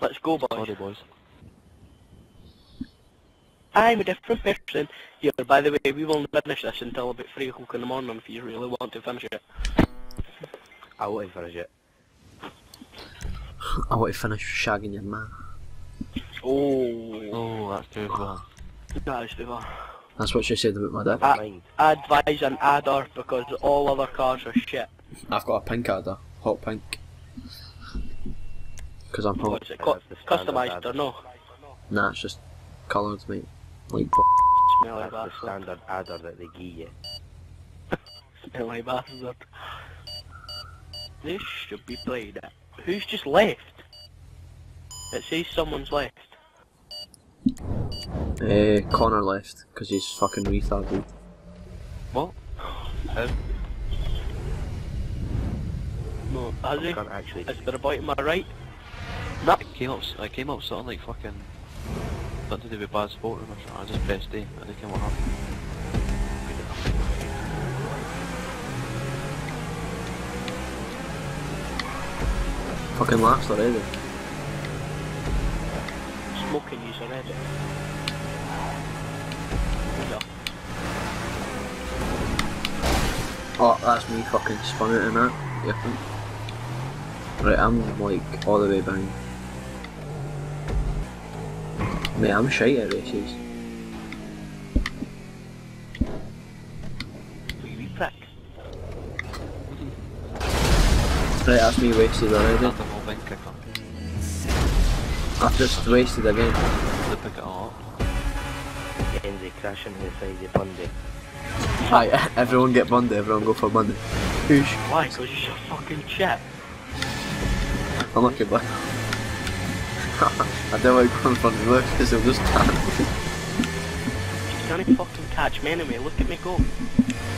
Let's go, boys. Sorry, boys. I'm a different person. Here, by the way, we won't finish this until about 3 o'clock in the morning if you really want to finish it. I won't finish it. I want to finish shagging your man. Oh, Oh, that's too far. that is too far. That's what she said about my dad. Mind. I advise an adder because all other cars are shit. I've got a pink adder, hot pink. Because I'm hot. What is it? Co- That's the standard customized or no? Nah, it's just coloured, mate. Like, Smelly That's the bastard. standard adder that they give you. Smelly bastard. This should be played at. Who's just left? It says someone's left. uh, Connor left, because he's fucking retarded. What? How? No, has I he? Is there a boy to my right? I came up, I came up something like fucking. Nothing to do with bad sport or something. I just pressed A and it came up. Fucking last already. Smoking you already. Yeah. Oh, that's me fucking spun it in that. You think? Right, I'm like all the way behind. Mate, I'm shite at races. Wee wee prick. Right, that's me wasted already. Nothing will win kicker. I've just wasted again. They pick it all up. Enzy crashing inside the Bundey. Aye, everyone get Bundey, everyone go for Bundey. Whoosh. Why? Because you're fucking shit. I'm lucky black. I don't like going in front of you because they'll just tan. You can't fucking catch me anyway. Look at me go.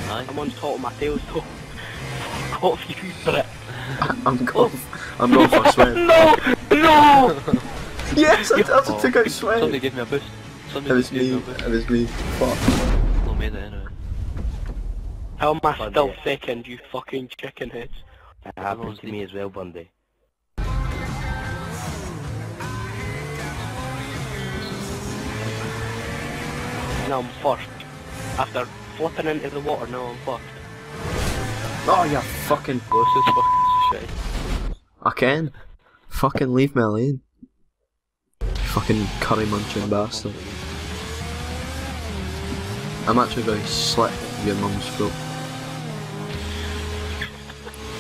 Aye. I'm on top of my tail so. Fuck off you prick. I'm oh. going, I'm going for a swim. No! No! yes, I, I Oh, took out Somebody swim. gave me a boost. It Somebody was me, me a boost. it was me. Fuck. No, made it anyway. How am I Bundey. still second, you fucking chicken heads? It happened to me as well, Bundey. Now I'm first. After flipping into the water, now I'm fucked. Oh, you fucking. This is fucking shit. I can. Fucking leave me alone. Fucking curry munching bastard. I'm actually going to slit your mum's throat.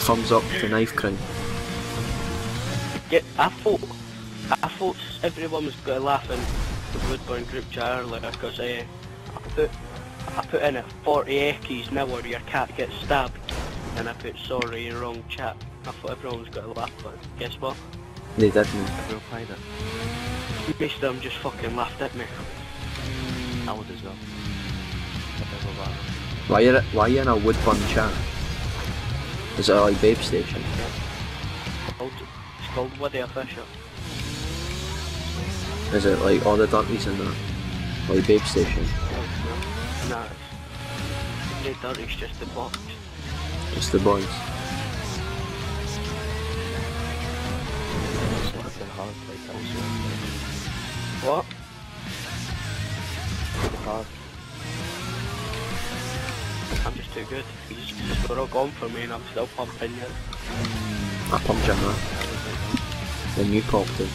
Thumbs up to knife crime. Yeah, I thought, I thought everyone was going to laugh in the Woodburn group chat earlier because uh, I put, I put in a 40 Eckies now where your cat gets stabbed, and I put sorry wrong chat. I thought everyone was going to laugh, but guess what? They didn't. We'll find it. Most of them just fucking laughed at me. I would as well. Whatever that. Why you why you in a Woodburn chat? Is it like Babe Station? It's called, it's called Woody Official. Is it like all the dirties in there? Like Babe Station? Nah, it's, no dirty's just the box. Just the boys. It's fucking hard, like that was What? hard. I'm just too good. You just, you just got all gone for me and I'm still pumping you. I pumped your man. Then you popped it.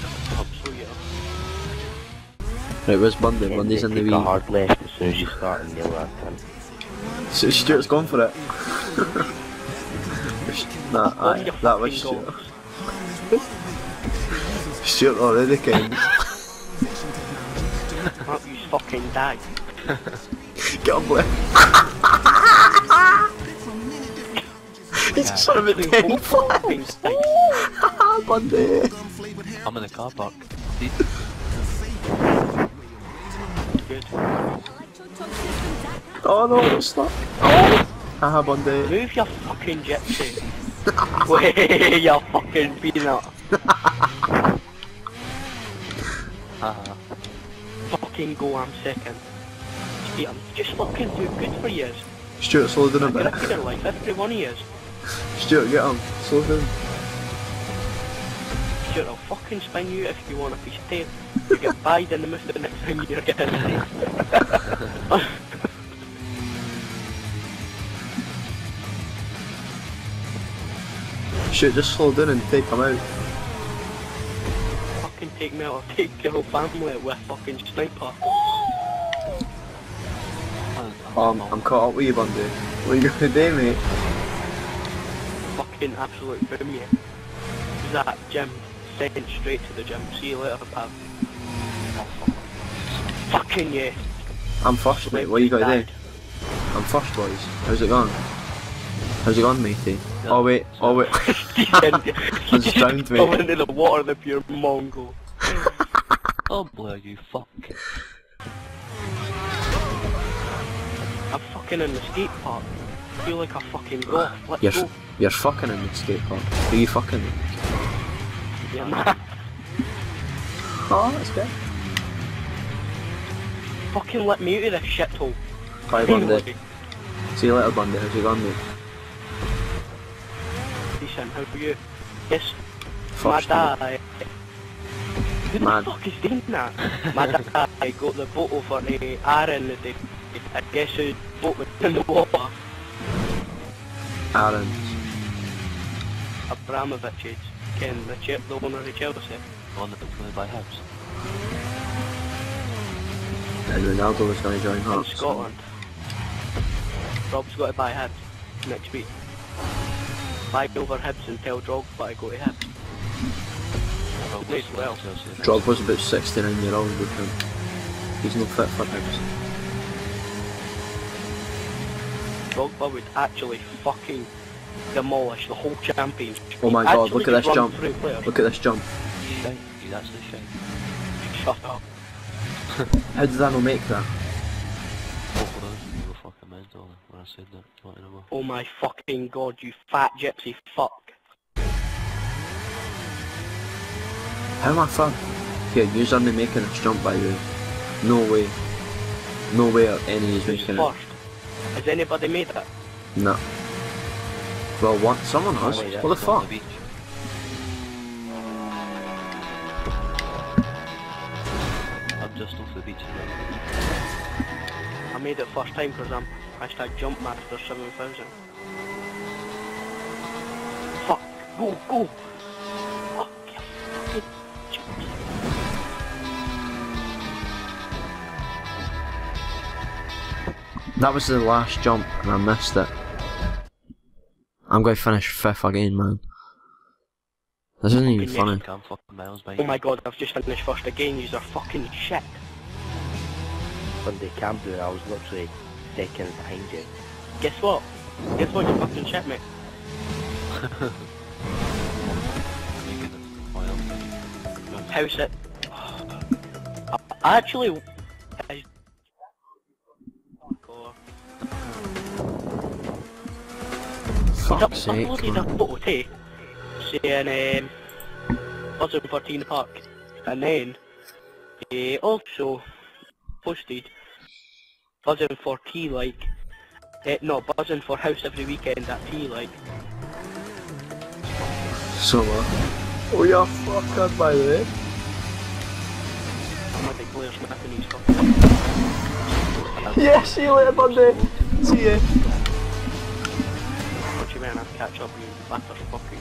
I'm so you. Right, where's Bundey? Enzy, Bundey's in the take a hard left as soon as you start and nail that time. So Stuart's gone for it. nah, aye, that was fucking Stuart. Stuart already came. Can't you fucking die? Get on, boy. He's son of a Actually, ten flags. die. Bundey. I'm in the car park. Oh no, it's stuck. Oh! Haha, Bundey. Move your fucking gypsy. Wait, you fucking peanut. Haha. Fucking go, I'm second. I'm just fucking too good for you. Stuart, slow down a You're bit. killer like every one of you. Stuart, get on. Slow down. Stuart, I'll fucking spin you if you want a piece of tape. You get buyed in the mouth the next time you're getting tape. Shoot, just slow down and take him out. fucking take me out, I'll take your whole family with a fucking sniper. Um, I'm caught up with you, Bundey. What are you gonna do, mate? Fucking absolute boom, yeah. Who's that, Jim? Sent straight to the gym. See you later, pal. Fucking yeah. I'm first, mate. What you gotta do? I'm first, boys. How's it going? How's it going, matey? Oh wait, oh wait. I just drowned, mate. Fall into the water, the pure Mongol. Oh boy, you fuck. I'm fucking in the skate park. feel like a fucking goth. You're, go. you're fucking in the skate park. Who you fucking? Yeah. Oh, that's good. fucking let me out of this shithole. Bye, Bundey. See you later, Bundey. How's it going, mate? Decent, how are you? Yes, First, my dad. Who Mad. the fuck is doing that? my dad I got the boat over to Aaron the day. I guess his boat was in the water. Aaron. Abramovich's. Ken, the, Che- the owner of Chelsea. On the played by Hibs. And Ronaldo was going to join In Hearts. Scotland. Rob's got to buy Hibs next week. Buy over Hibs and tell Drogba to go to Hibs. Well, Played well. Drogba's about 69 year old, we can. He's not fit for Hibs. Drogba would actually fucking demolish the whole championship. Oh my god, look at this jump. Look at this jump. Shite. He's actually shite. Shut up. How did I not make that? Both of those, you were fucking mental when I said that. What in a Oh my fucking god, you fat gypsy fuck. How am I fun? Here, you're only making this jump by the way. No way. No way are any is Who's making it. first? Has anybody made it? No. Well, what? Someone has. made it. What the fuck? the. I'm just off the beach now. I made it first time because I'm hashtag jumpmaster 7000. Fuck, go, go! Fuck, you fucking gypsy. That was the last jump and I missed it. I'm going to finish fifth again, man. This isn't even funny. Miles Oh my god, I've just finished first again, you're fucking shit. Bundey, calm down. I was literally seconds behind you. Guess what? Guess what, you fucking shit, mate. You get it. Why else would you? How's it? I actually... I... Fuck's sake, uploaded a photo today saying um, buzzing for Teen Park and then he also posted buzzing for tea like eh, no buzzing for house every weekend at tea like So, uh, oh, you're fucker, by the way. I'm like Blair Smith and he's fucking Yeah, see you later, Bundey. See ya. you mean I'll catch up with you batter fucking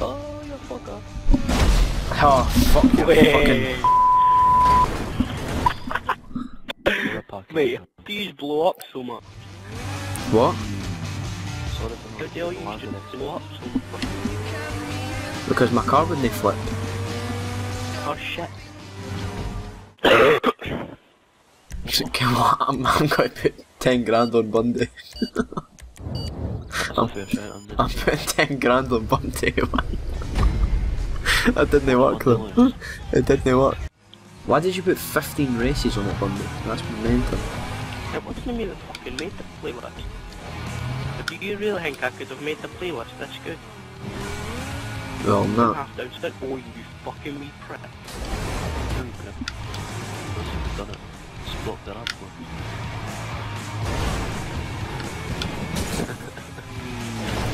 Oh you fucker Oh, fuck you. Wait, You're a pack of wait, these blow up so much What? Sorry for How not the hell you landing just it. blow up so much Because my car wouldn't flip. Oh shit Come on, I'm, I'm going to put 10 grand on Bundey. That's a fair shout, I'm I'm putting 10 grand on Bundey, man. That didn't work though. though. It didn't work. Why did you put 15 races on it, Bundey? That's mental. It wasn't me that fucking made the playlist. But do you really think I could have made the playlist this good? Well, no. Half down said, oh you fucking wee prick. Done it. Just blocked it up.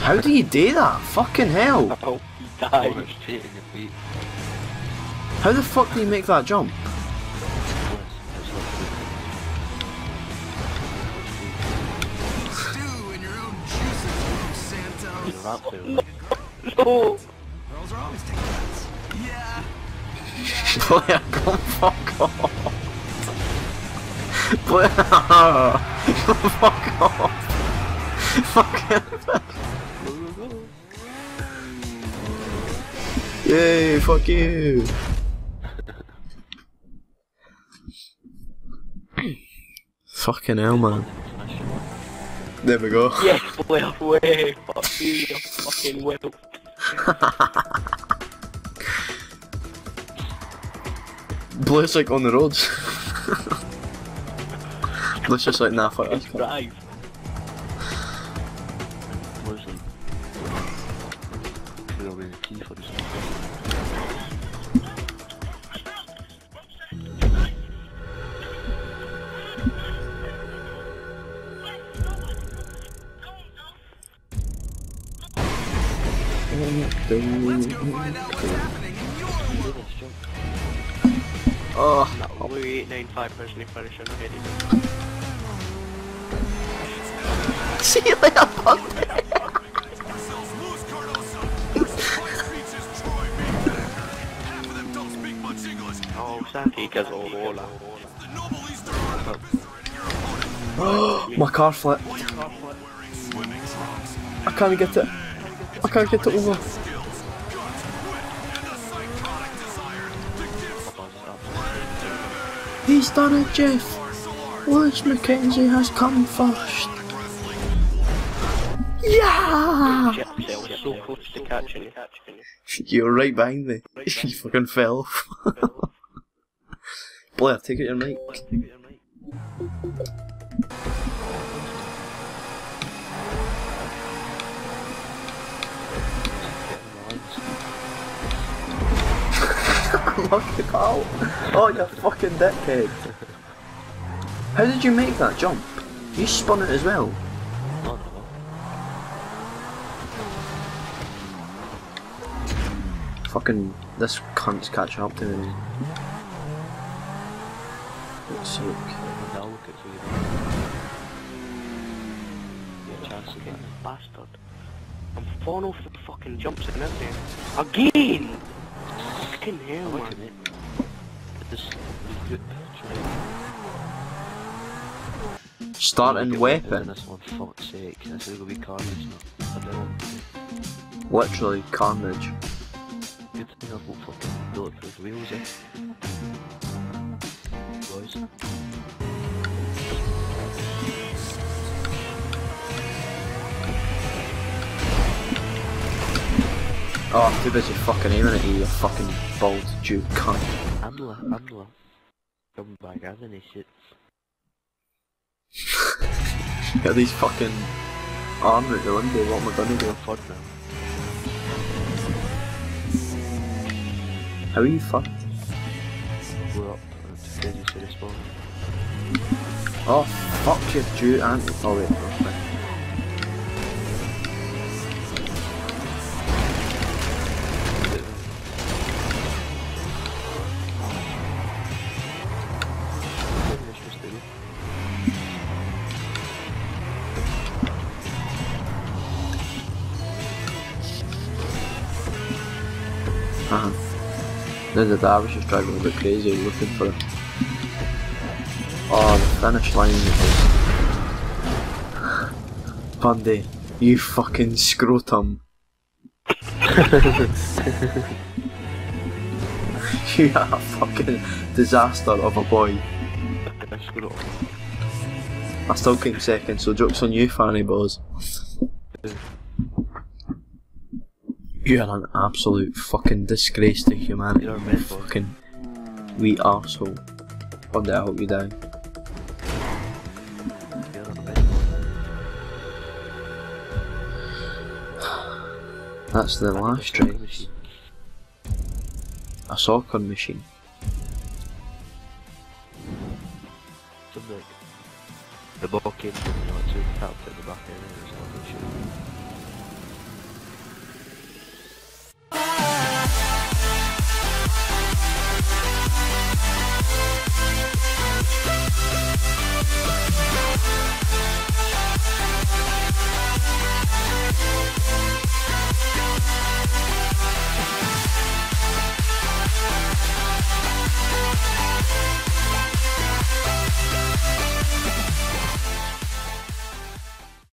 How do you do that? Fucking hell! Oh, he died. straight in your feet. How the fuck do you make that jump? Bliss. It's literally Stew in your own juices, Santos. the rap fail. No! Girls are always taking bets. Yeah. Blair, come fuck off. Blair, fuck off. Fucking. Yay, fuck you. Fucking hell, man. There we go. Yes, Blair, way! Fuck you, you fucking will. Blair's like on the roads. Blair's just like, nah, fuck this. cunt." Drive. Bliss like... Threw away the key for his Let's go find out what's happening in your world. Jump. Oh, No, 895 personally finish on heading. See you later, bud. Sells Luis Cardoso. High speech is Troy, baby. Half of them don't speak much English. Santi Cazorla. The noble Eastern artificer and your opponent My car flipped. I can't get it. I can't get it over. He's done it, Jeff. Lewis McKenzie has come first. Wrestling. Yeah! So close to catching you. You were right behind me. you fucking fell. Blair, take out your mic. Look it out. Oh, you fucking dickhead. How did you make that jump? You spun it as well. Fucking, this cunt's catching up to me. Let's see. When they'll look at you, get a chance to. Bastard. I'm falling off the fucking jumps in this game. Again! Fucking hell, I like man. it. This regroup, try Starting weapon. This one, fuck's sake. This is gonna be carnage now. I don't know. Literally carnage. Good thing I've got fucking bulletproof wheels, eh? Boys. Oh, I'm too busy fucking aiming at you, you fucking bald Jew cunt. Amla, Amla. Coming back as any shit. Got these fucking arms out the window, what am I gonna do? Fun now. How are you fucked? We're up to crazy city spawn. Oh, fuck you, Jew and... Oh wait, okay. Uh-huh. Neither did I, I was just driving a bit crazy looking for it. Oh, the finish line is... You fucking scrotum. you are a fucking disaster of a boy. I still came second, so joke's on you, Fanny Boys. You're an absolute fucking disgrace to humanity, You're a you mad boy. fucking wee arsehole. One day I hope you die. You're on the best one. That's the last Just trick. try machine. A soccer machine. The ball came from you know, it's really tapped at the back end or something.